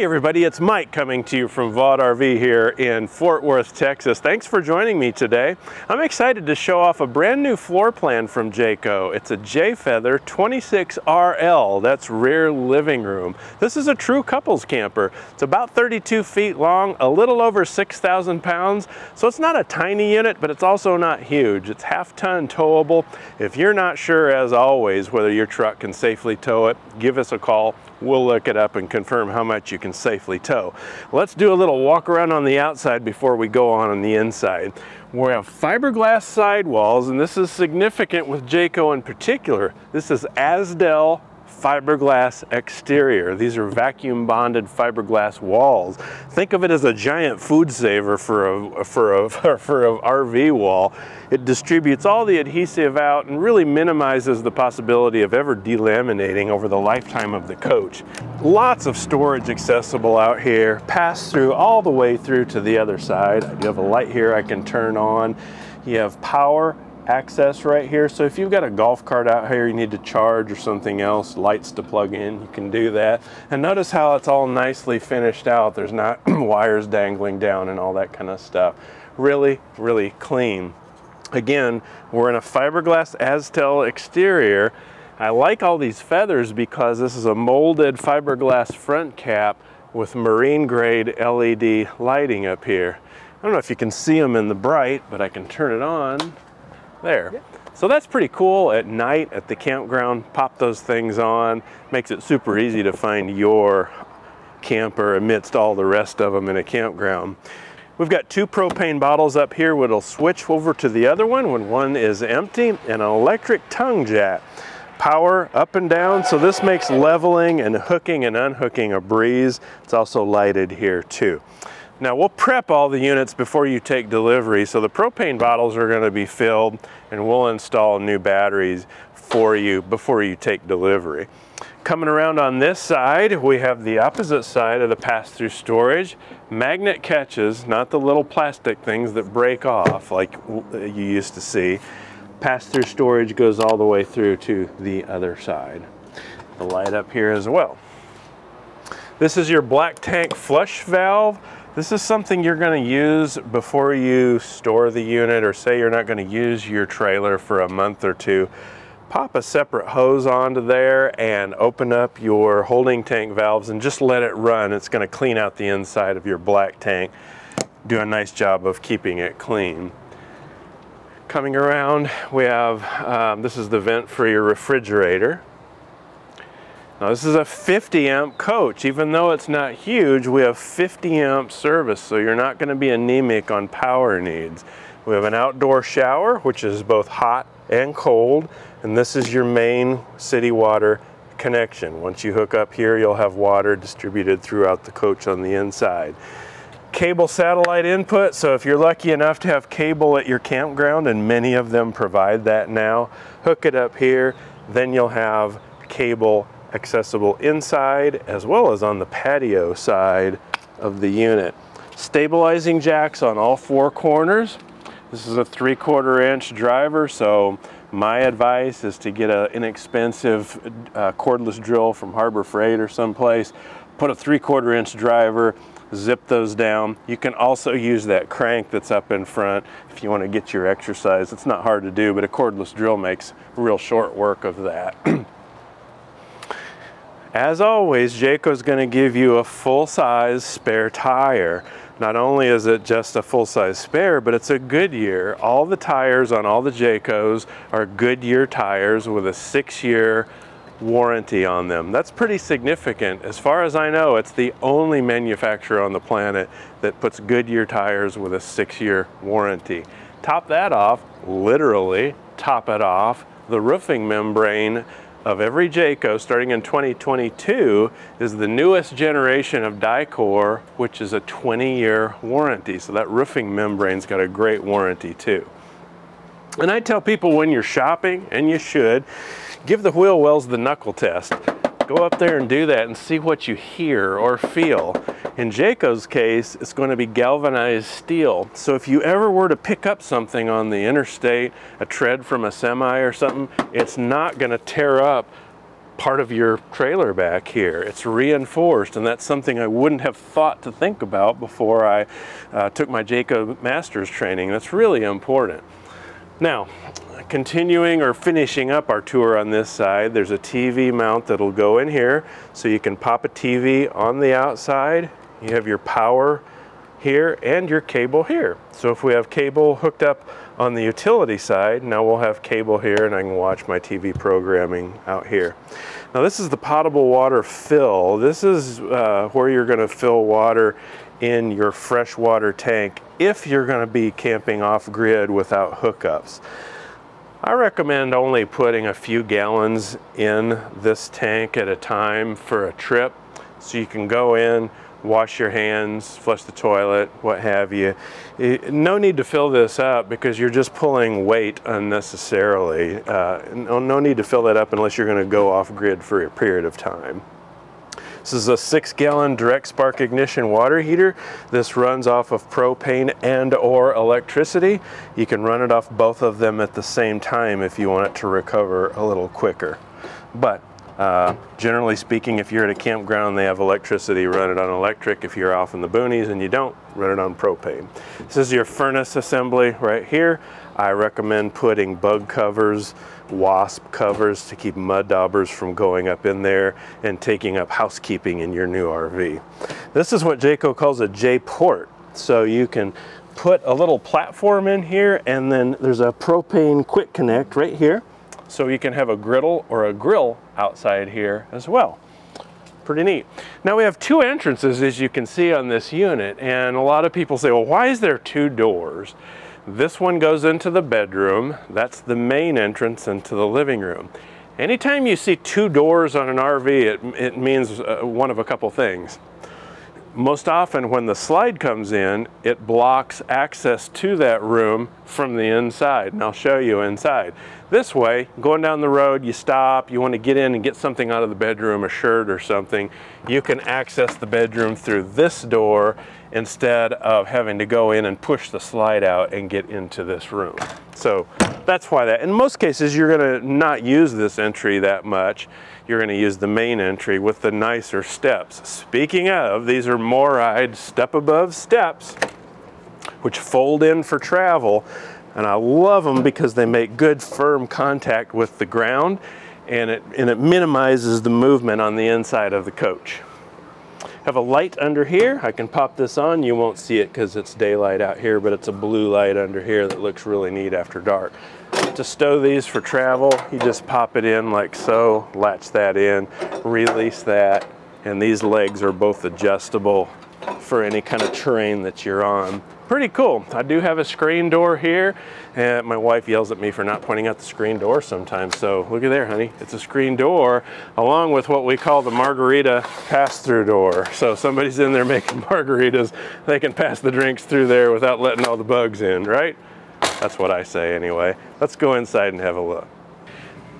Hey everybody, it's Mike coming to you from Vogt RV here in Fort Worth, Texas. Thanks for joining me today. I'm excited to show off a brand new floor plan from Jayco. It's a Jay Feather 26RL, that's rear living room. This is a true couples camper. It's about 32 feet long, a little over 6,000 pounds, so it's not a tiny unit, but it's also not huge. It's half ton towable. If you're not sure, as always, whether your truck can safely tow it, give us a call. We'll look it up and confirm how much you can safely tow. Let's do a little walk around on the outside before we go on on the inside. We have fiberglass sidewalls, and this is significant with Jayco in particular. This is Azdel fiberglass exterior. These are vacuum bonded fiberglass walls. Think of it as a giant food saver for a, for a, for a RV wall. It distributes all the adhesive out and really minimizes the possibility of ever delaminating over the lifetime of the coach. Lots of storage accessible out here. Pass through all the way through to the other side. You have a light here I can turn on. You have power access right here. So if you've got a golf cart out here, you need to charge or something else, lights to plug in, you can do that. And notice how it's all nicely finished out. There's not wires dangling down and all that kind of stuff. Really, really clean. Again, we're in a fiberglass Azdel exterior. I like all these feathers because this is a molded fiberglass front cap with marine grade LED lighting up here. I don't know if you can see them in the bright, but I can turn it on there. Yeah. So that's pretty cool at night at the campground. Pop those things on. Makes it super easy to find your camper amidst all the rest of them in a campground. We've got two propane bottles up here will switch over to the other one when one is empty and an electric tongue jack. Power up and down, so this makes leveling and hooking and unhooking a breeze. It's also lighted here too. Now we'll prep all the units before you take delivery. So the propane bottles are gonna be filled and we'll install new batteries for you before you take delivery. Coming around on this side, we have the opposite side of the pass-through storage. Magnet catches, not the little plastic things that break off like you used to see. Pass-through storage goes all the way through to the other side. The light up here as well. This is your black tank flush valve. This is something you're going to use before you store the unit or say you're not going to use your trailer for a month or two. Pop a separate hose onto there and open up your holding tank valves and just let it run. It's going to clean out the inside of your black tank. Do a nice job of keeping it clean. Coming around, we have, um, this is the vent for your refrigerator. Now this is a 50 amp coach. Even though it's not huge, we have 50 amp service, so you're not gonna be anemic on power needs. We have an outdoor shower, which is both hot and cold, and this is your main city water connection. Once you hook up here, you'll have water distributed throughout the coach on the inside. Cable satellite input, so if you're lucky enough to have cable at your campground, and many of them provide that now, hook it up here, then you'll have cable accessible inside as well as on the patio side of the unit. Stabilizing jacks on all four corners. This is a three quarter inch driver, so my advice is to get an inexpensive uh, cordless drill from Harbor Freight or someplace, put a three quarter inch driver, zip those down. You can also use that crank that's up in front if you want to get your exercise. It's not hard to do, but a cordless drill makes real short work of that. As always, Jayco's going to give you a full-size spare tire. Not only is it just a full-size spare, but it's a Goodyear. All the tires on all the Jaycos are Goodyear tires with a six-year warranty on them. That's pretty significant. As far as I know, it's the only manufacturer on the planet that puts Goodyear tires with a six-year warranty. Top that off, literally top it off, the roofing membrane of every Jayco starting in 2022 is the newest generation of Dicor, which is a 20 year warranty. So that roofing membrane's got a great warranty too. And I tell people when you're shopping, and you should, give the wheel wells the knuckle test. Go up there and do that and see what you hear or feel. In Jayco's case, it's going to be galvanized steel. So if you ever were to pick up something on the interstate, a tread from a semi or something, it's not going to tear up part of your trailer back here. It's reinforced, and that's something I wouldn't have thought to think about before I uh, took my Jayco Masters training. That's really important. Now, continuing or finishing up our tour on this side, there's a TV mount that'll go in here, so you can pop a TV on the outside. You have your power here and your cable here. So if we have cable hooked up on the utility side, now we'll have cable here and I can watch my TV programming out here. Now this is the potable water fill. This is uh, where you're gonna fill water in your freshwater tank if you're gonna be camping off grid without hookups. I recommend only putting a few gallons in this tank at a time for a trip so you can go in, wash your hands, flush the toilet, what have you. No need to fill this up because you're just pulling weight unnecessarily. Uh, no, no need to fill that up unless you're going to go off grid for a period of time. This is a six gallon direct spark ignition water heater. This runs off of propane and or electricity. You can run it off both of them at the same time if you want it to recover a little quicker. But uh, generally speaking, if you're at a campground, they have electricity, run it on electric. If you're off in the boonies and you don't, run it on propane. This is your furnace assembly right here. I recommend putting bug covers, wasp covers to keep mud daubers from going up in there and taking up housekeeping in your new RV. This is what Jayco calls a J-port. So you can put a little platform in here and then there's a propane quick connect right here so you can have a griddle or a grill outside here as well. Pretty neat. Now we have two entrances as you can see on this unit and a lot of people say, well, why is there two doors? This one goes into the bedroom. That's the main entrance into the living room. Anytime you see two doors on an RV, it, it means uh, one of a couple things most often when the slide comes in, it blocks access to that room from the inside. And I'll show you inside. This way, going down the road, you stop, you want to get in and get something out of the bedroom, a shirt or something, you can access the bedroom through this door instead of having to go in and push the slide out and get into this room. So that's why that, in most cases, you're going to not use this entry that much you're going to use the main entry with the nicer steps. Speaking of, these are MORryde step above steps, which fold in for travel. And I love them because they make good firm contact with the ground and it, and it minimizes the movement on the inside of the coach. Have a light under here. I can pop this on. You won't see it because it's daylight out here, but it's a blue light under here that looks really neat after dark. To stow these for travel, you just pop it in like so, latch that in, release that, and these legs are both adjustable for any kind of terrain that you're on. Pretty cool. I do have a screen door here, and my wife yells at me for not pointing out the screen door sometimes. So look at there, honey. It's a screen door along with what we call the margarita pass-through door. So somebody's in there making margaritas, they can pass the drinks through there without letting all the bugs in, right? That's what I say anyway. Let's go inside and have a look.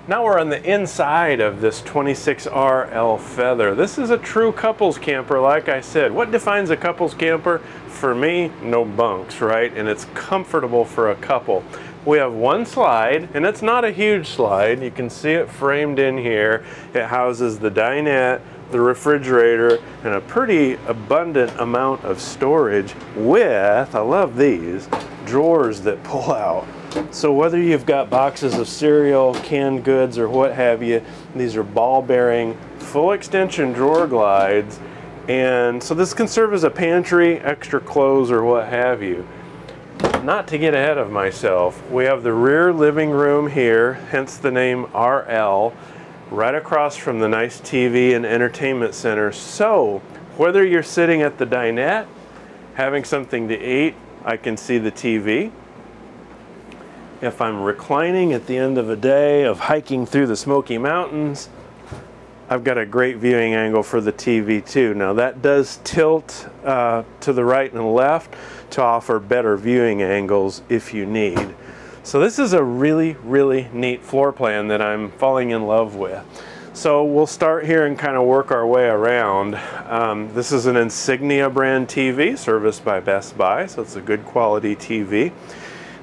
Now we're on the inside of this 26RL Feather. This is a true couples camper, like I said. What defines a couples camper? For me, no bunks, right? And it's comfortable for a couple. We have one slide, and it's not a huge slide. You can see it framed in here. It houses the dinette, the refrigerator, and a pretty abundant amount of storage with, I love these, drawers that pull out. So whether you've got boxes of cereal, canned goods, or what have you, these are ball bearing, full extension drawer glides. And so this can serve as a pantry, extra clothes, or what have you. Not to get ahead of myself, we have the rear living room here, hence the name RL right across from the nice TV and entertainment center. So whether you're sitting at the dinette, having something to eat, I can see the TV. If I'm reclining at the end of a day of hiking through the Smoky Mountains, I've got a great viewing angle for the TV too. Now that does tilt uh, to the right and left to offer better viewing angles if you need. So this is a really, really neat floor plan that I'm falling in love with. So we'll start here and kind of work our way around. Um, this is an Insignia brand TV serviced by Best Buy, so it's a good quality TV.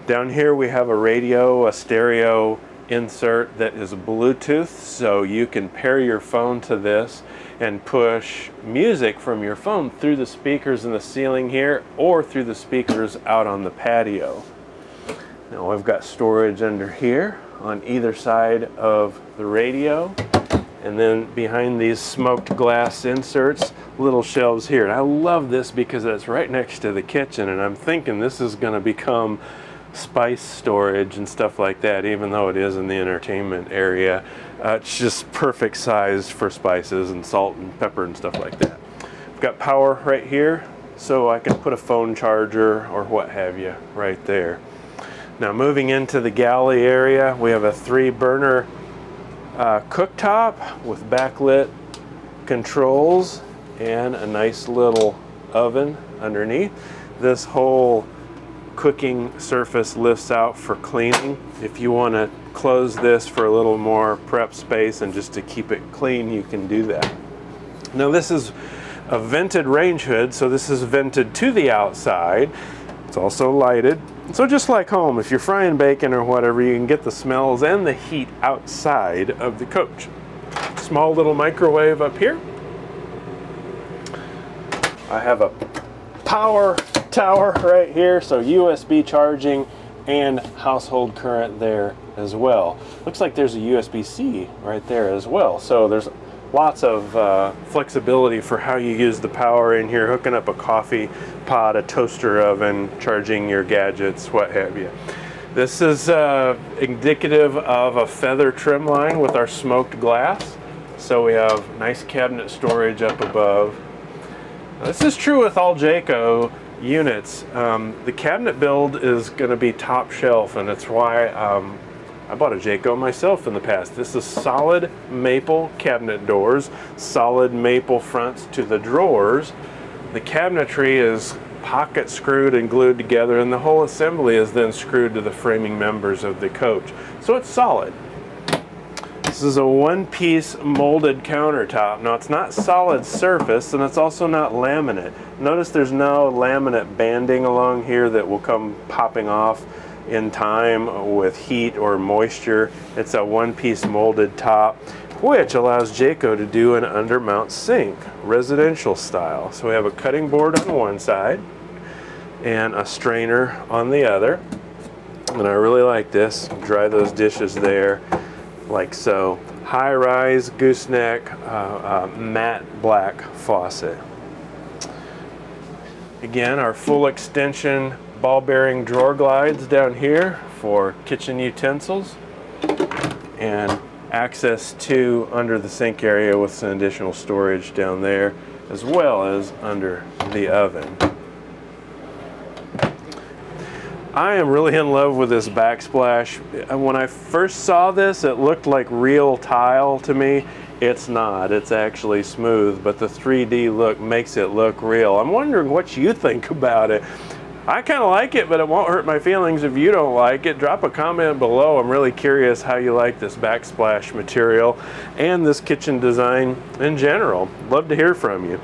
Down here we have a radio, a stereo, insert that is Bluetooth, so you can pair your phone to this and push music from your phone through the speakers in the ceiling here or through the speakers out on the patio. Now I've got storage under here on either side of the radio and then behind these smoked glass inserts little shelves here. And I love this because it's right next to the kitchen and I'm thinking this is going to become spice storage and stuff like that even though it is in the entertainment area. Uh, it's just perfect size for spices and salt and pepper and stuff like that. I've got power right here so I can put a phone charger or what have you right there. Now moving into the galley area we have a three burner uh, cooktop with backlit controls and a nice little oven underneath. This whole cooking surface lifts out for cleaning. If you want to close this for a little more prep space and just to keep it clean, you can do that. Now this is a vented range hood, so this is vented to the outside. It's also lighted. So just like home, if you're frying bacon or whatever, you can get the smells and the heat outside of the coach. Small little microwave up here. I have a power tower right here, so USB charging and household current there as well. Looks like there's a USB-C right there as well. So there's lots of uh, flexibility for how you use the power in here, hooking up a coffee pot, a toaster oven, charging your gadgets, what have you. This is uh, indicative of a feather trim line with our smoked glass. So we have nice cabinet storage up above. This is true with all Jayco units. Um, the cabinet build is going to be top shelf and it's why um, I bought a Jayco myself in the past. This is solid maple cabinet doors, solid maple fronts to the drawers. The cabinetry is pocket screwed and glued together and the whole assembly is then screwed to the framing members of the coach. So it's solid. This is a one-piece molded countertop. Now it's not solid surface and it's also not laminate. Notice there's no laminate banding along here that will come popping off in time with heat or moisture. It's a one-piece molded top which allows Jayco to do an undermount sink, residential style. So we have a cutting board on one side and a strainer on the other. And I really like this. Dry those dishes there like so. High rise gooseneck uh, uh, matte black faucet. Again, our full extension ball bearing drawer glides down here for kitchen utensils and access to under the sink area with some additional storage down there as well as under the oven. I am really in love with this backsplash. When I first saw this, it looked like real tile to me. It's not, it's actually smooth, but the 3D look makes it look real. I'm wondering what you think about it. I kind of like it, but it won't hurt my feelings if you don't like it. Drop a comment below. I'm really curious how you like this backsplash material and this kitchen design in general. Love to hear from you.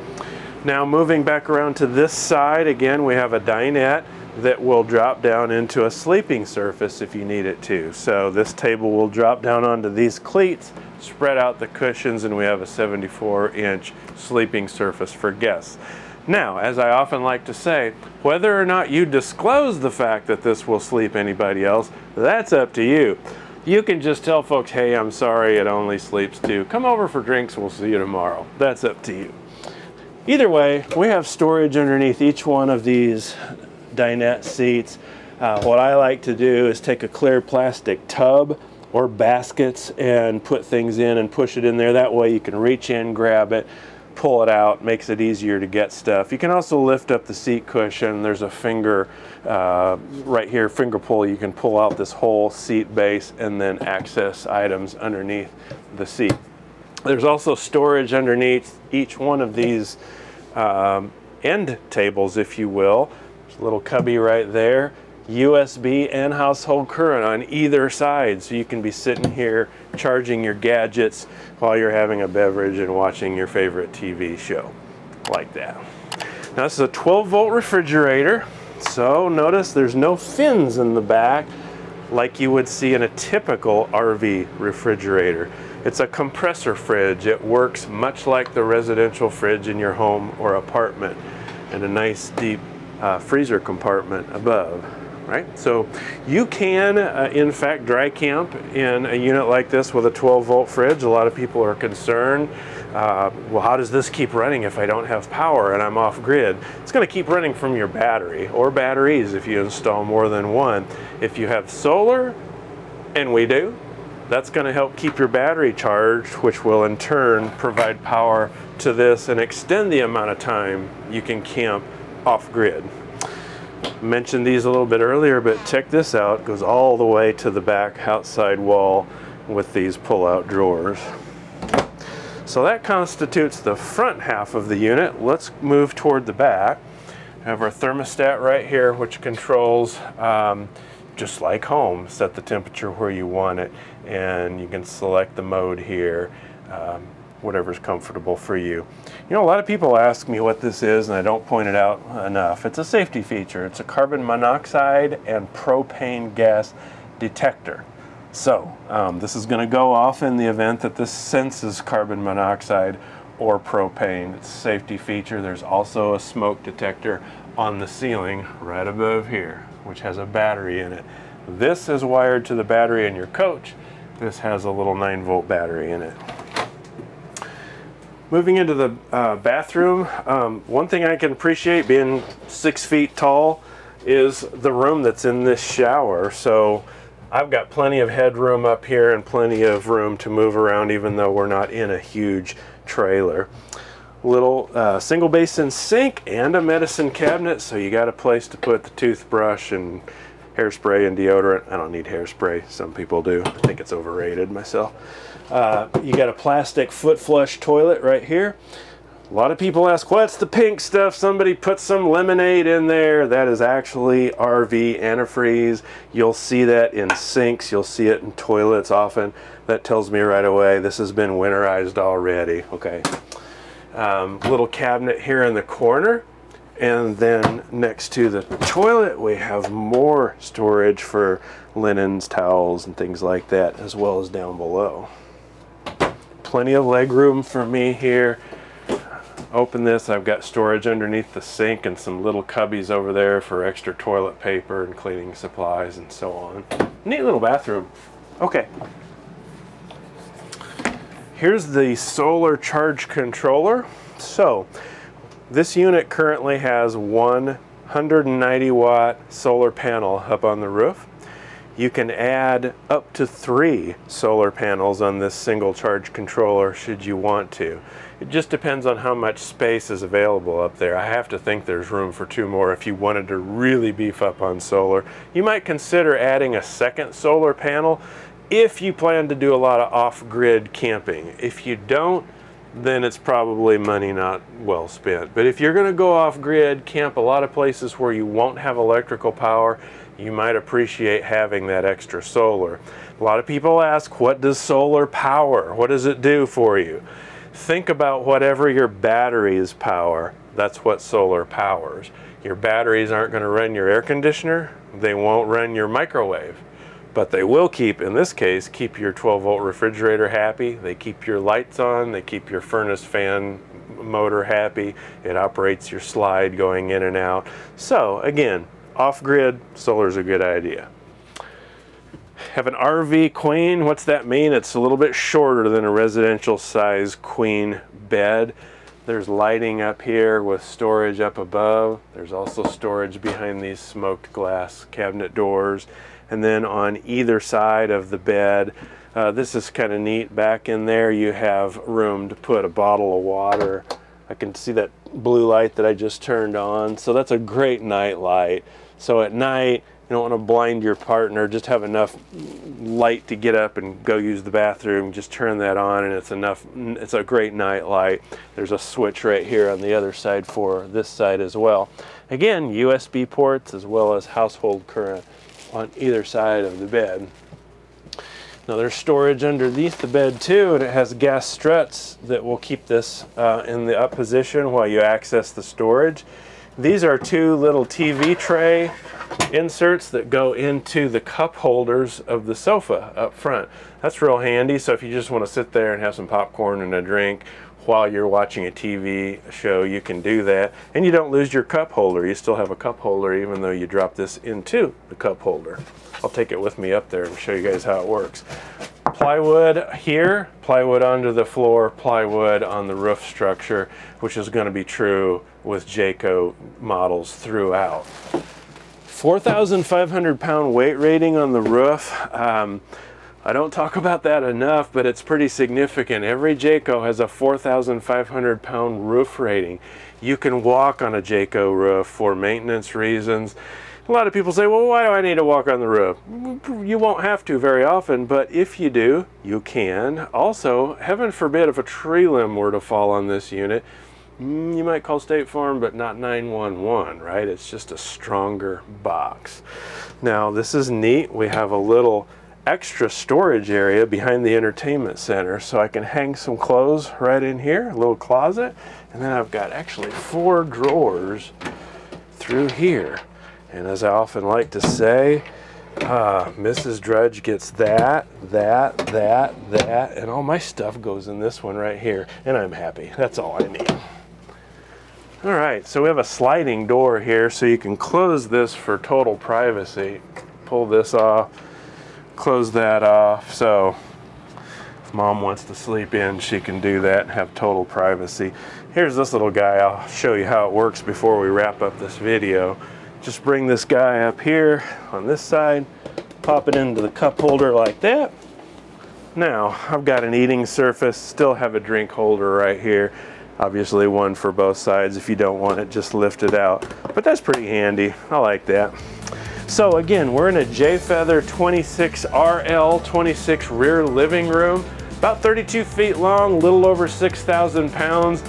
Now moving back around to this side, again, we have a dinette that will drop down into a sleeping surface if you need it to. So this table will drop down onto these cleats, spread out the cushions, and we have a 74 inch sleeping surface for guests. Now, as I often like to say, whether or not you disclose the fact that this will sleep anybody else, that's up to you. You can just tell folks, hey, I'm sorry, it only sleeps two. Come over for drinks, we'll see you tomorrow. That's up to you. Either way, we have storage underneath each one of these dinette seats. Uh, what I like to do is take a clear plastic tub or baskets and put things in and push it in there. That way you can reach in, grab it, pull it out, makes it easier to get stuff. You can also lift up the seat cushion. There's a finger uh, right here, finger pull. You can pull out this whole seat base and then access items underneath the seat. There's also storage underneath each one of these um, end tables, if you will There's a little cubby right there. USB and household current on either side so you can be sitting here charging your gadgets while you're having a beverage and watching your favorite TV show like that. Now this is a 12 volt refrigerator so notice there's no fins in the back like you would see in a typical RV refrigerator. It's a compressor fridge. It works much like the residential fridge in your home or apartment and a nice deep uh, freezer compartment above right? So you can, uh, in fact, dry camp in a unit like this with a 12 volt fridge. A lot of people are concerned, uh, well, how does this keep running if I don't have power and I'm off grid? It's gonna keep running from your battery or batteries if you install more than one. If you have solar, and we do, that's gonna help keep your battery charged, which will in turn provide power to this and extend the amount of time you can camp off grid mentioned these a little bit earlier, but check this out. It goes all the way to the back outside wall with these pull-out drawers. So that constitutes the front half of the unit. Let's move toward the back. We have our thermostat right here, which controls, um, just like home, set the temperature where you want it, and you can select the mode here. Um, whatever's comfortable for you. You know, a lot of people ask me what this is and I don't point it out enough. It's a safety feature. It's a carbon monoxide and propane gas detector. So um, this is going to go off in the event that this senses carbon monoxide or propane. It's a safety feature. There's also a smoke detector on the ceiling right above here, which has a battery in it. This is wired to the battery in your coach. This has a little 9 volt battery in it. Moving into the uh, bathroom, um, one thing I can appreciate being six feet tall is the room that's in this shower. So I've got plenty of headroom up here and plenty of room to move around even though we're not in a huge trailer. Little uh, single basin sink and a medicine cabinet so you got a place to put the toothbrush and hairspray and deodorant. I don't need hairspray, some people do. I think it's overrated myself. Uh, you got a plastic foot flush toilet right here. A lot of people ask, what's the pink stuff? Somebody put some lemonade in there. That is actually RV antifreeze. You'll see that in sinks. You'll see it in toilets often. That tells me right away this has been winterized already. Okay. Um, little cabinet here in the corner. And then next to the toilet, we have more storage for linens, towels, and things like that, as well as down below plenty of leg room for me here. Open this, I've got storage underneath the sink and some little cubbies over there for extra toilet paper and cleaning supplies and so on. Neat little bathroom. Okay. Here's the solar charge controller. So, this unit currently has one 190 watt solar panel up on the roof you can add up to three solar panels on this single charge controller should you want to. It just depends on how much space is available up there. I have to think there's room for two more if you wanted to really beef up on solar. You might consider adding a second solar panel if you plan to do a lot of off-grid camping. If you don't, then it's probably money not well spent. But if you're going to go off-grid, camp a lot of places where you won't have electrical power, you might appreciate having that extra solar. A lot of people ask, what does solar power? What does it do for you? Think about whatever your batteries power, that's what solar powers. Your batteries aren't going to run your air conditioner, they won't run your microwave, but they will keep, in this case, keep your 12 volt refrigerator happy, they keep your lights on, they keep your furnace fan motor happy, it operates your slide going in and out. So again, off-grid, solar is a good idea. Have an RV queen, what's that mean? It's a little bit shorter than a residential size queen bed. There's lighting up here with storage up above. There's also storage behind these smoked glass cabinet doors. And then on either side of the bed, uh, this is kind of neat. Back in there you have room to put a bottle of water. I can see that blue light that I just turned on. So that's a great night light. So at night, you don't want to blind your partner, just have enough light to get up and go use the bathroom, just turn that on and it's enough, it's a great night light. There's a switch right here on the other side for this side as well. Again, USB ports as well as household current on either side of the bed. Now there's storage underneath the bed too, and it has gas struts that will keep this uh, in the up position while you access the storage. These are two little TV tray inserts that go into the cup holders of the sofa up front. That's real handy. So if you just want to sit there and have some popcorn and a drink while you're watching a TV show, you can do that. And you don't lose your cup holder. You still have a cup holder even though you drop this into the cup holder. I'll take it with me up there and show you guys how it works. Plywood here, plywood under the floor, plywood on the roof structure, which is going to be true with Jayco models throughout. 4,500 pound weight rating on the roof. Um, I don't talk about that enough, but it's pretty significant. Every Jayco has a 4,500 pound roof rating. You can walk on a Jayco roof for maintenance reasons. A lot of people say, well, why do I need to walk on the roof? You won't have to very often, but if you do, you can. Also, heaven forbid if a tree limb were to fall on this unit, mm, you might call State Farm, but not 911, right? It's just a stronger box. Now, this is neat. We have a little extra storage area behind the entertainment center so I can hang some clothes right in here, a little closet, and then I've got actually four drawers through here. And as I often like to say, uh, Mrs. Drudge gets that, that, that, that, and all my stuff goes in this one right here, and I'm happy. That's all I need. All right, so we have a sliding door here so you can close this for total privacy. Pull this off close that off. So if mom wants to sleep in, she can do that and have total privacy. Here's this little guy. I'll show you how it works before we wrap up this video. Just bring this guy up here on this side, pop it into the cup holder like that. Now, I've got an eating surface, still have a drink holder right here. Obviously one for both sides. If you don't want it, just lift it out. But that's pretty handy. I like that. So again, we're in a Jay Feather 26RL 26 rear living room, about 32 feet long, little over 6,000 pounds.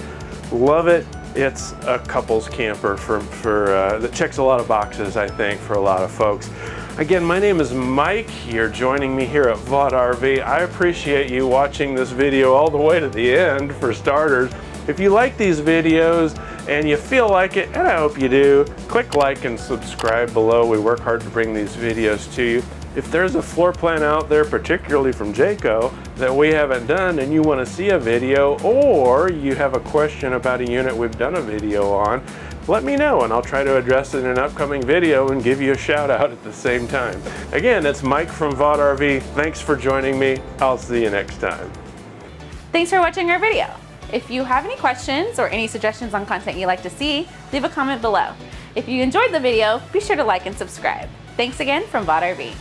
Love it. It's a couples camper for, for uh, that checks a lot of boxes, I think, for a lot of folks. Again, my name is Mike. You're joining me here at Vogt RV. I appreciate you watching this video all the way to the end for starters. If you like these videos and you feel like it, and I hope you do, click like and subscribe below. We work hard to bring these videos to you. If there's a floor plan out there, particularly from Jayco, that we haven't done and you want to see a video or you have a question about a unit we've done a video on, let me know and I'll try to address it in an upcoming video and give you a shout out at the same time. Again, it's Mike from Vogt RV. Thanks for joining me. I'll see you next time. Thanks for watching our video. If you have any questions or any suggestions on content you'd like to see, leave a comment below. If you enjoyed the video, be sure to like and subscribe. Thanks again from Vogt RV.